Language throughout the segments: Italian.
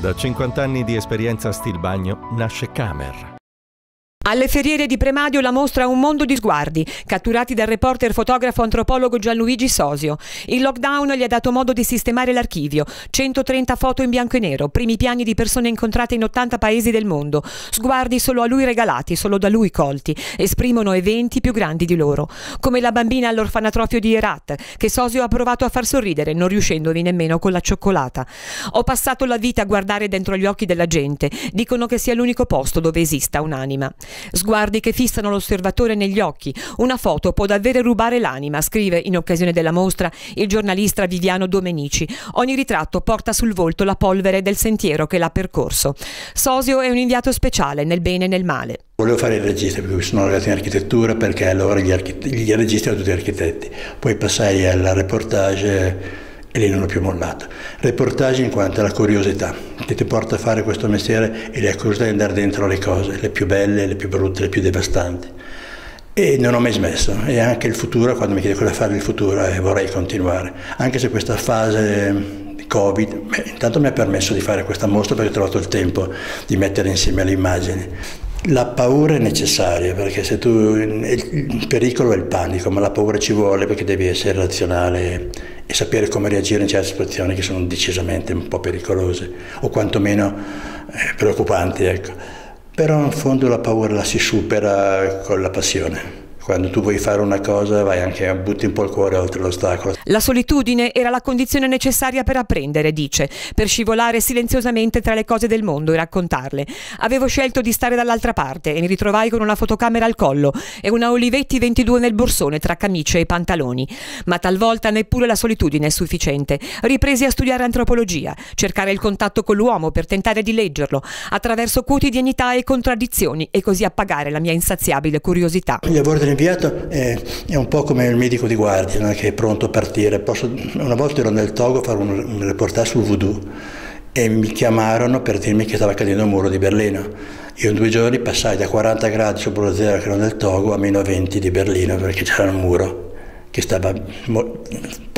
Da 50 anni di esperienza a Stilbagno nasce Camer alle Ferriere di Premadio la mostra Un mondo di sguardi, catturati dal reporter fotografo antropologo Gianluigi Sosio. Il lockdown gli ha dato modo di sistemare l'archivio. 130 foto in bianco e nero, primi piani di persone incontrate in 80 paesi del mondo. Sguardi solo a lui regalati, solo da lui colti. Esprimono eventi più grandi di loro. Come la bambina all'orfanatrofio di Herat, che Sosio ha provato a far sorridere, non riuscendovi nemmeno con la cioccolata. Ho passato la vita a guardare dentro gli occhi della gente. Dicono che sia l'unico posto dove esista un'anima. Sguardi che fissano l'osservatore negli occhi. Una foto può davvero rubare l'anima, scrive in occasione della mostra il giornalista Viviano Domenici. Ogni ritratto porta sul volto la polvere del sentiero che l'ha percorso. Sosio è un inviato speciale nel bene e nel male. Volevo fare il regista perché sono laureato in architettura perché allora gli, gli registi erano tutti architetti. Poi passai al reportage e lì non ho più mollato. Reportage in quanto alla curiosità che ti porta a fare questo mestiere e la curiosità di andare dentro le cose, le più belle, le più brutte, le più devastanti. E non ho mai smesso e anche il futuro, quando mi chiede cosa fare il futuro, eh, vorrei continuare. Anche se questa fase di Covid, beh, intanto mi ha permesso di fare questa mostra perché ho trovato il tempo di mettere insieme le immagini. La paura è necessaria perché se tu, il pericolo è il panico, ma la paura ci vuole perché devi essere razionale e sapere come reagire in certe situazioni che sono decisamente un po' pericolose o quantomeno eh, preoccupanti. Ecco. Però in fondo la paura la si supera con la passione. Quando tu vuoi fare una cosa vai anche, butti un po' il cuore oltre l'ostacolo. La solitudine era la condizione necessaria per apprendere, dice, per scivolare silenziosamente tra le cose del mondo e raccontarle. Avevo scelto di stare dall'altra parte e mi ritrovai con una fotocamera al collo e una Olivetti 22 nel borsone tra camicie e pantaloni. Ma talvolta neppure la solitudine è sufficiente. Ripresi a studiare antropologia, cercare il contatto con l'uomo per tentare di leggerlo, attraverso quotidianità e contraddizioni e così appagare la mia insaziabile curiosità. Gli inviato è, è, un po' come il medico di guardia no? che è pronto a partire. Posso, una volta ero nel Togo a fare un, un reportage sul voodoo e mi chiamarono per dirmi che stava cadendo il muro di Berlino. Io in due giorni passai da 40 gradi sopra lo zero che ero nel Togo a meno 20 di Berlino perché c'era un muro che stava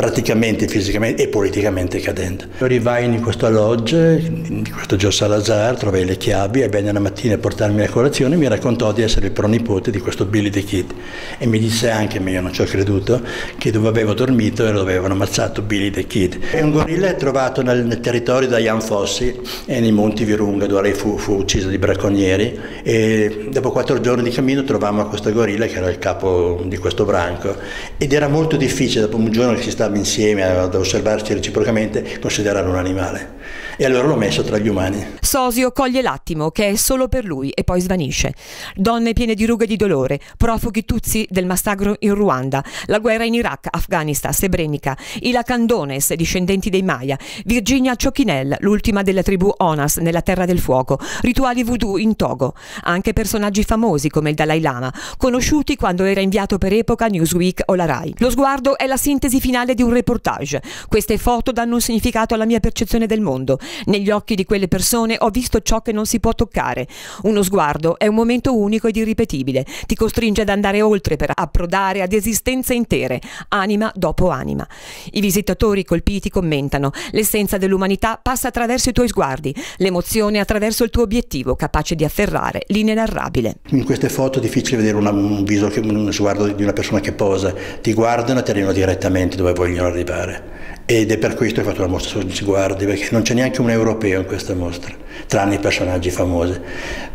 praticamente, fisicamente e politicamente cadendo. Arrivai in questo lodge, in questo Gio Salazar, trovai le chiavi e venne la mattina a portarmi la colazione e mi raccontò di essere il pronipote di questo Billy the Kid e mi disse anche, ma io non ci ho creduto, che dove avevo dormito e dove avevano ammazzato Billy the Kid. E un gorilla è trovato nel, nel territorio da Jan Fossi e nei monti Virunga dove lei fu, fu ucciso di bracconieri e dopo quattro giorni di cammino trovammo questo gorilla che era il capo di questo branco ed era molto difficile dopo un giorno che si stava insieme ad osservarci reciprocamente considerare un animale e allora l'ho messo tra gli umani. Sosio coglie l'attimo che è solo per lui e poi svanisce. Donne piene di rughe di dolore, profughi tuzzi del massacro in Ruanda, la guerra in Iraq, Afghanistan, Srebrenica, i Lacandones, discendenti dei Maya, Virginia Ciochinel, l'ultima della tribù Onas nella Terra del Fuoco, rituali voodoo in Togo, anche personaggi famosi come il Dalai Lama, conosciuti quando era inviato per epoca Newsweek o la Rai. Lo sguardo è la sintesi finale di un reportage. Queste foto danno un significato alla mia percezione del mondo. Negli occhi di quelle persone ho visto ciò che non si può toccare. Uno sguardo è un momento unico ed irripetibile. Ti costringe ad andare oltre per approdare ad esistenze intere, anima dopo anima. I visitatori colpiti commentano. L'essenza dell'umanità passa attraverso i tuoi sguardi, l'emozione attraverso il tuo obiettivo, capace di afferrare l'inenarrabile. In queste foto è difficile vedere una, un viso, un sguardo di una persona che posa. Ti guardano e ti arrivano direttamente dove vogliono arrivare. Ed è per questo che ho fatto la mostra sugli sguardi, perché non c'è neanche un europeo in questa mostra, tranne i personaggi famosi,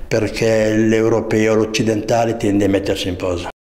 perché l'europeo, l'occidentale tende a mettersi in posa.